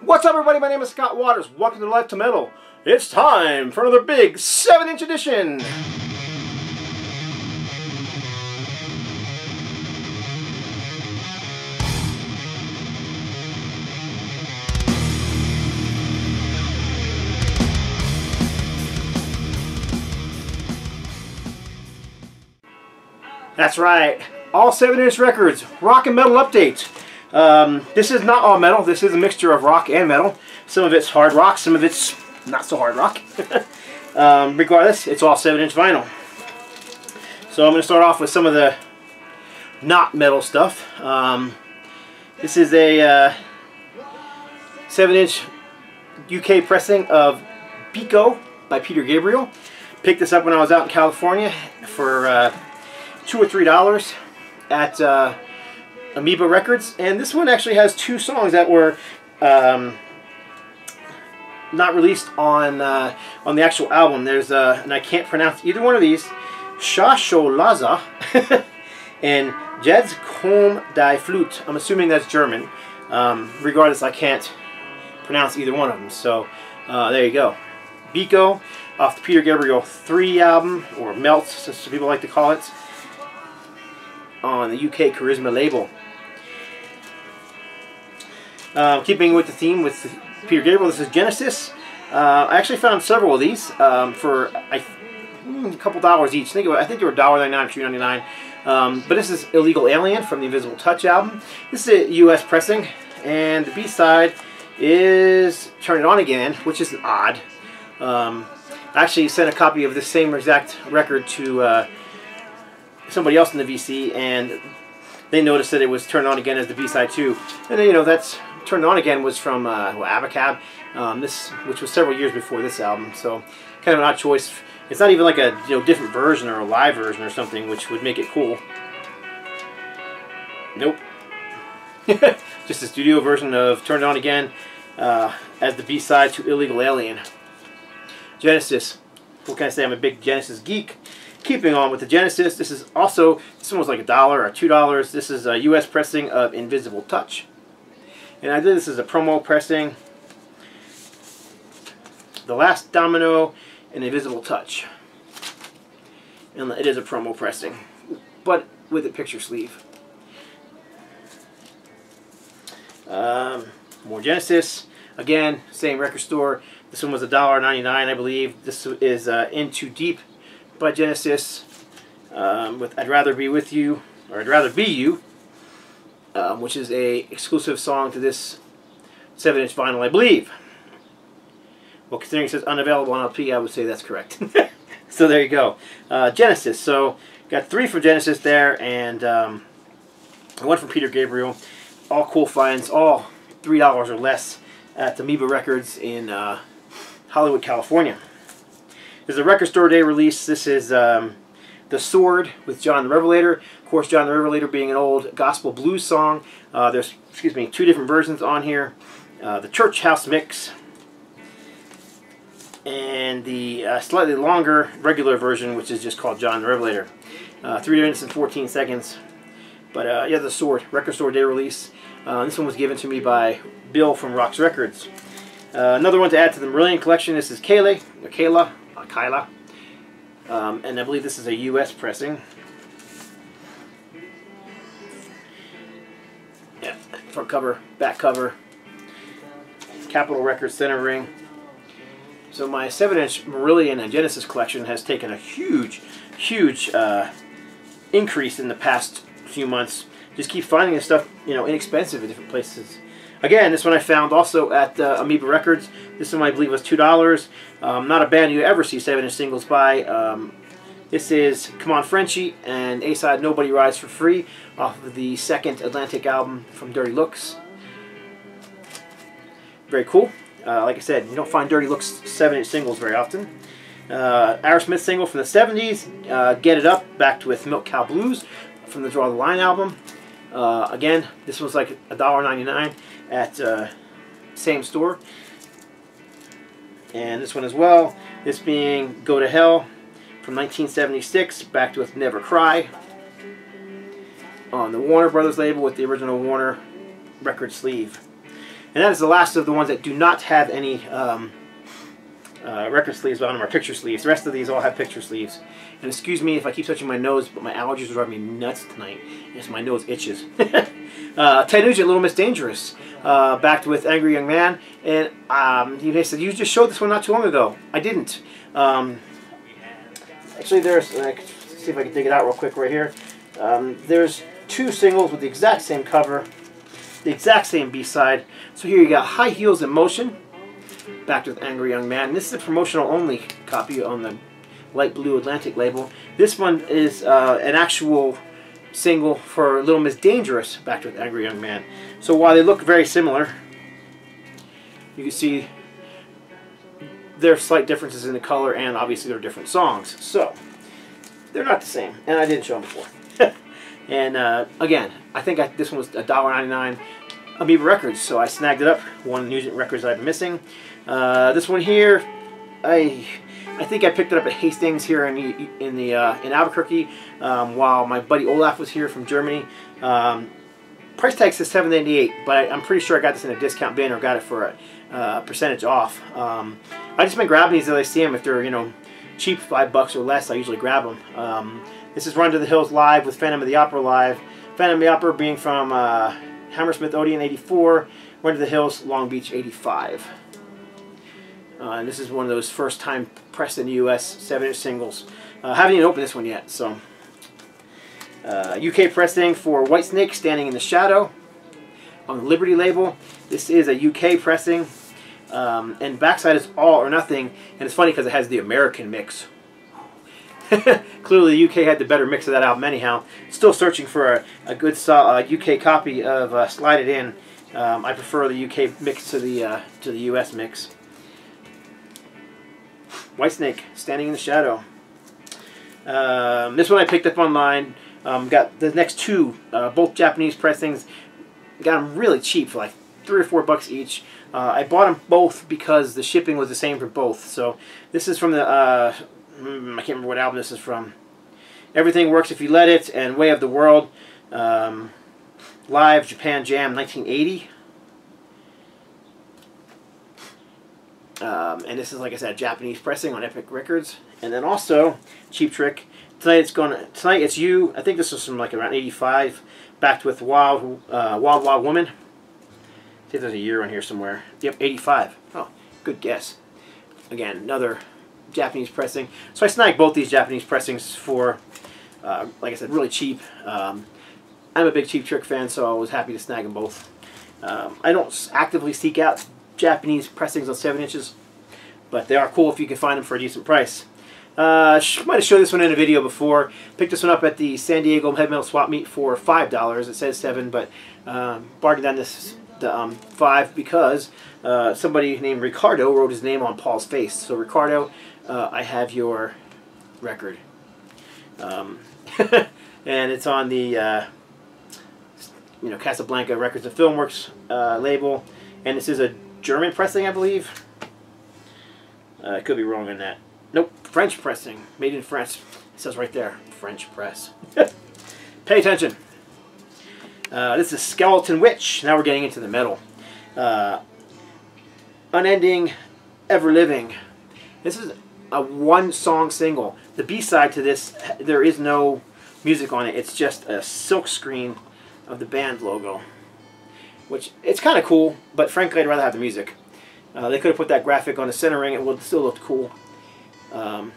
What's up everybody, my name is Scott Waters. Welcome to Life to Metal. It's time for another big 7-inch edition. That's right, all 7-inch records, rock and metal updates. Um, this is not all metal, this is a mixture of rock and metal. Some of it's hard rock, some of it's not so hard rock. um, regardless, it's all 7-inch vinyl. So I'm going to start off with some of the not metal stuff. Um, this is a 7-inch uh, UK pressing of Biko by Peter Gabriel. Picked this up when I was out in California for uh, two or three dollars at uh, Amoeba Records, and this one actually has two songs that were um, not released on uh, on the actual album. There's uh, and I can't pronounce either one of these, Shosholoza and Jeds Kom Die Flute. I'm assuming that's German. Um, regardless, I can't pronounce either one of them. So uh, there you go. Biko off the Peter Gabriel 3 album, or Melts, as some people like to call it, on the UK Charisma label. Uh, keeping with the theme with Peter Gabriel, this is Genesis. Uh, I actually found several of these um, for I, hmm, a couple dollars each. I think, I think they were $1.99 or $2.99. Um, but this is Illegal Alien from the Invisible Touch album. This is a US pressing, and the B-side is Turn It On Again, which is odd. Um, I actually sent a copy of the same exact record to uh, somebody else in the VC, and they noticed that it was Turn It On Again as the B-side too. And you know, that's Turned On Again was from uh, well, Abacab, um, this, which was several years before this album. So kind of an odd choice. It's not even like a you know different version or a live version or something, which would make it cool. Nope. Just a studio version of Turned On Again uh, as the B-side to Illegal Alien. Genesis. What can I say? I'm a big Genesis geek. Keeping on with the Genesis, this is also, this one was like a dollar or two dollars. This is a US pressing of Invisible Touch. And I did this as a promo pressing. The Last Domino and Invisible Touch. And it is a promo pressing, but with a picture sleeve. Um, more Genesis. Again, same record store. This one was $1.99, I believe. This is uh, In Too Deep by Genesis. Um, with I'd Rather Be With You, or I'd Rather Be You um, which is a exclusive song to this 7-inch vinyl, I believe. Well, considering it says unavailable on LP, I would say that's correct. so there you go. Uh, Genesis. So got three for Genesis there, and um, one from Peter Gabriel. All cool finds, all $3 or less at Amoeba Records in uh, Hollywood, California. There's a record store day release. This is um, The Sword with John the Revelator. Of course, John the Revelator being an old gospel blues song. Uh, there's, excuse me, two different versions on here. Uh, the Church House Mix and the uh, slightly longer regular version, which is just called John the Revelator. Uh, 3 minutes and 14 seconds. But uh, yeah, the Sword, record store day release. Uh, this one was given to me by Bill from Rocks Records. another one to add to the Marillion collection. This is Kayla, or Kayla, Kyla. Um, and I believe this is a U.S. pressing. Yeah, front cover, back cover, Capitol Records center ring. So my 7-inch Marillion and Genesis collection has taken a huge, huge uh, increase in the past few months. Just keep finding this stuff, you know, inexpensive at different places. Again, this one I found also at uh, Amoeba Records. This one I believe was $2. Um, not a band you ever see 7-inch singles by. Um, this is Come On Frenchy and A-side Nobody Rides for Free off of the second Atlantic album from Dirty Looks. Very cool. Uh, like I said, you don't find Dirty Looks 7-inch singles very often. Uh, Aerosmith single from the 70s, uh, Get It Up, backed with Milk Cow Blues from the Draw the Line album. Uh, again, this was like $1.99 at uh, same store. And this one as well, this being Go to Hell from 1976, backed with Never Cry on the Warner Brothers label with the original Warner record sleeve. And that is the last of the ones that do not have any um, uh, record sleeves on them or picture sleeves. The rest of these all have picture sleeves. And excuse me if I keep touching my nose, but my allergies are driving me nuts tonight. Yes, my nose itches. uh, Ted Nugent, Little Miss Dangerous, uh, backed with Angry Young Man. And um, he said, you just showed this one not too long ago. I didn't. Um, actually, there's, see if I can dig it out real quick right here. Um, there's two singles with the exact same cover, the exact same B-side. So here you got High Heels in Motion, backed with Angry Young Man. This is a promotional only copy on the light blue Atlantic label. This one is uh, an actual single for Little Miss Dangerous, backed with Angry Young Man. So while they look very similar, you can see there are slight differences in the color and obviously they're different songs. So, they're not the same. And I didn't show them before. and uh, again, I think I, this one was $1.99 Amoeba Records, so I snagged it up. One Nugent Records I've been missing. Uh, this one here, I I think I picked it up at Hastings here in the, in the uh, in Albuquerque um, while my buddy Olaf was here from Germany. Um, price tag says 7.98, but I'm pretty sure I got this in a discount bin or got it for a uh, percentage off. Um, I just been grabbing these as I see them. If they're you know cheap, five bucks or less, I usually grab them. Um, this is Run to the Hills live with Phantom of the Opera live. Phantom of the Opera being from uh, Hammersmith Odeon 84, Run to the Hills Long Beach 85. Uh, and this is one of those first time pressed in the U.S. 7-inch singles. Uh, haven't even opened this one yet, so. Uh, UK pressing for Whitesnake, Standing in the Shadow. On the Liberty label. This is a UK pressing. Um, and backside is all or nothing. And it's funny because it has the American mix. Clearly the UK had the better mix of that album anyhow. Still searching for a, a good uh, UK copy of uh, Slide It In. Um, I prefer the UK mix to the, uh, to the US mix. Whitesnake, Standing in the Shadow. Um, this one I picked up online. Um, got the next two, uh, both Japanese pressings. Got them really cheap like three or four bucks each. Uh, I bought them both because the shipping was the same for both. So this is from the, uh, hmm, I can't remember what album this is from. Everything Works If You Let It and Way of the World. Um, Live Japan Jam 1980. Um, and this is, like I said, Japanese pressing on Epic Records. And then also, Cheap Trick. Tonight it's going to, Tonight it's you. I think this was from like around '85. Backed with Wild, uh, Wild Wild Woman. See if there's a year on here somewhere. Yep, '85. Oh, good guess. Again, another Japanese pressing. So I snagged both these Japanese pressings for, uh, like I said, really cheap. Um, I'm a big Cheap Trick fan, so I was happy to snag them both. Um, I don't actively seek out Japanese pressings on 7 inches, but they are cool if you can find them for a decent price. Uh, might have showed this one in a video before. Picked this one up at the San Diego Heavy Metal Swap Meet for $5. It says 7 but um, bargained on this the, um, 5 because uh, somebody named Ricardo wrote his name on Paul's face. So Ricardo, uh, I have your record. Um, and it's on the uh, you know Casablanca Records and Filmworks uh, label. And this is a German pressing, I believe. Uh, I could be wrong on that. Nope, French pressing. Made in France. It says right there, French press. Pay attention. Uh, this is Skeletonwitch. Now we're getting into the metal. Uh, Unending, Ever Living. This is a one song single. The B-side to this, there is no music on it. It's just a silk screen of the band logo. Which, it's kind of cool, but frankly I'd rather have the music. Uh, they could have put that graphic on the center ring. It would still look cool. Um,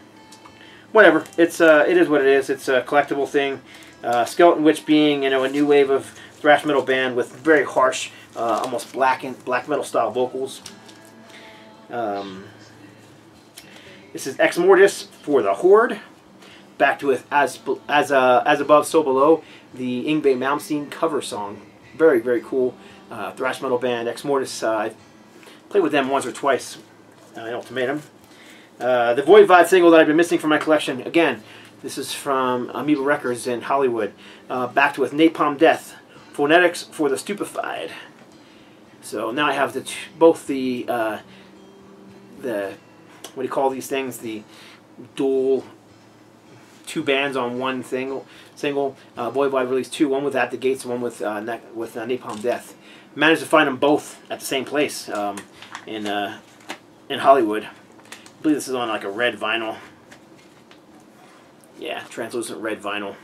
whatever. It's uh, it is what it is. It's a collectible thing. Uh, Skeletonwitch being you know a new wave of thrash metal band with very harsh, uh, almost black and black metal style vocals. Um, this is Exmortus for the Horde. Backed with as as uh, as above so below the Yngwie Malmsteen cover song. Very very cool uh, thrash metal band. Exmortus. Uh, I played with them once or twice uh, Ultimatum. Uh, the Voivod single that I've been missing from my collection, again, this is from Amoeba Records in Hollywood, uh, backed with Napalm Death, Phonetics for the Stupefied. So now I have the both the, uh, the, what do you call these things, the dual, two bands on one single. single. Uh, Voivod released two, one with At the Gates one with, uh, with uh, Napalm Death. managed to find them both at the same place um, in uh, in Hollywood. I believe this is on like a red vinyl. Yeah, translucent red vinyl.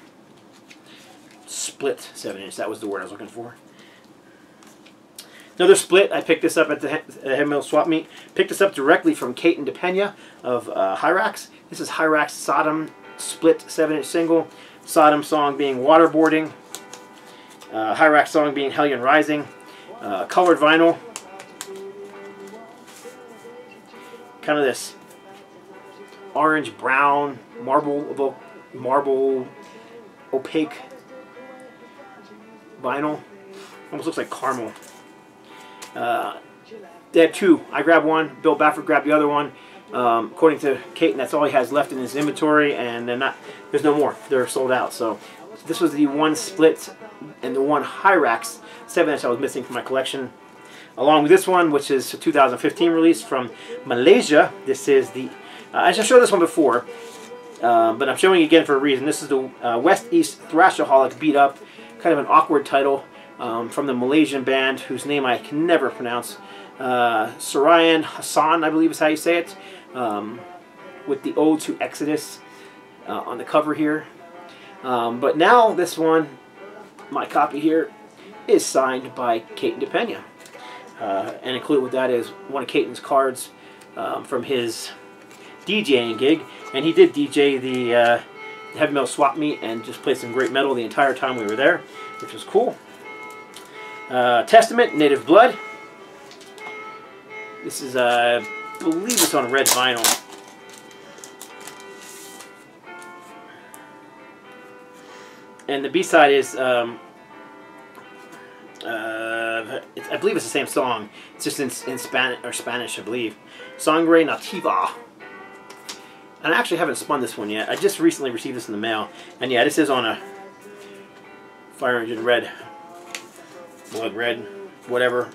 Split 7 inch, that was the word I was looking for. Another split, I picked this up at the Heavy Metal Swap Meet. Picked this up directly from Katon DePena of uh, Hirax. This is Hirax Sodom split 7 inch single. Sodom song being Waterboarding. Uh, Hirax song being Hellion Rising. Uh, colored vinyl. Kind of this orange brown marble marble opaque vinyl. Almost looks like caramel. Uh, they two. I grabbed one. Bill Baffert grabbed the other one. Um, according to Katon, that's all he has left in his inventory, and they're not. There's no more. They're sold out. So this was the one split and the one Hirax 7 inch I was missing from my collection. Along with this one, which is a 2015 release from Malaysia. This is the. Uh, I showed this one before, uh, but I'm showing it again for a reason. This is the uh, West East Thrashaholic beat up, kind of an awkward title um, from the Malaysian band whose name I can never pronounce. Uh, Sarayan Hassan, I believe is how you say it, um, with the Ode to Exodus uh, on the cover here. Um, but now this one, my copy here, is signed by Katon DePena. Uh, and included with that is one of Katon's cards um, from his DJing gig. And he did DJ the uh, Heavy Metal Swap Meet and just played some great metal the entire time we were there, which was cool. Uh, Testament, Native Blood. This is, uh, I believe it's on red vinyl. And the B-side is, um, uh, I believe it's the same song. It's just in, in Spanish, or Spanish, I believe. Sangre Nativa. And I actually haven't spun this one yet. I just recently received this in the mail. And yeah, this is on a Fire Engine Red blood red, whatever,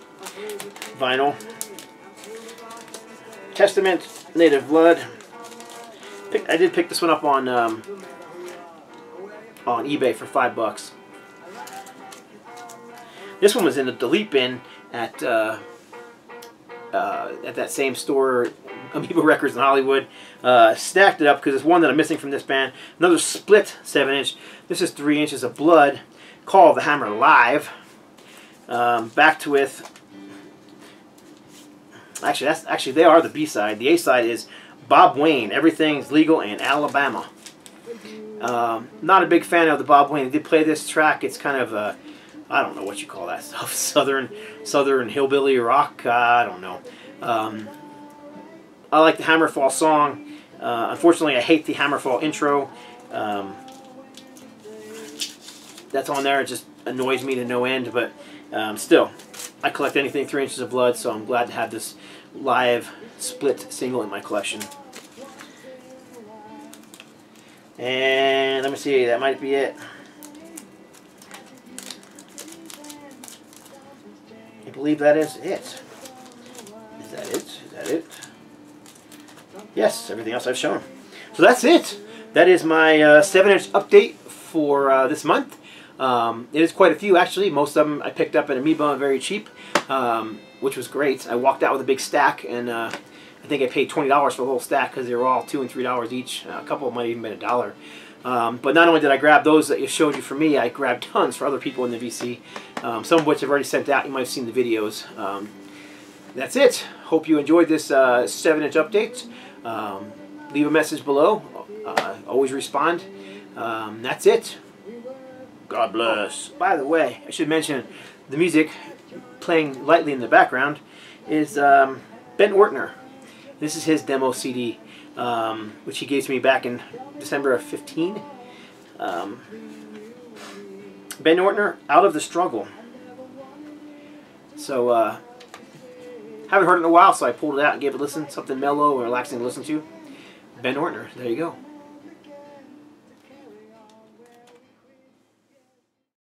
vinyl. Testament, Native Blood. Pick, I did pick this one up on um, on eBay for five bucks. This one was in the delete bin at uh, uh, at that same store, Amoeba Records in Hollywood. Uh, stacked it up because it's one that I'm missing from this band. Another split 7 inch. This is 3 inches of blood. Call the Hammer Live. Um, back to with. Actually, that's actually they are the B side. The A side is Bob Wayne. Everything's legal in Alabama. Um, not a big fan of the Bob Wayne. They did play this track. It's kind of a, I don't know what you call that stuff. Southern, Southern hillbilly rock. Uh, I don't know. Um, I like the Hammerfall song. Uh, unfortunately, I hate the Hammerfall intro. Um, that's on there. It just annoys me to no end. But um, still, I collect anything three inches of blood, so I'm glad to have this live split single in my collection. And let me see, that might be it. I believe that is it. Is that it? Is that it? Yes, everything else I've shown. So that's it. That is my 7-inch uh, update for uh, this month. Um, it is quite a few actually. Most of them I picked up at Amoeba very cheap, um, which was great. I walked out with a big stack, and uh, I think I paid twenty dollars for the whole stack because they were all two and three dollars each. Uh, a couple might even been a dollar. Um, but not only did I grab those that you showed you for me, I grabbed tons for other people in the VC. Um, some of which I've already sent out. You might have seen the videos. Um, that's it. Hope you enjoyed this uh, 7-inch update. Um, leave a message below. Uh, always respond. that's it. God bless. Oh, by the way, I should mention the music playing lightly in the background is um, Ben Ortner. This is his demo CD, um, which he gave to me back in December of 15. Um, ben Ortner, Out of the Struggle. So, uh, haven't heard it in a while, so I pulled it out and gave it a listen. Something mellow and relaxing to listen to. Ben Ortner, there you go.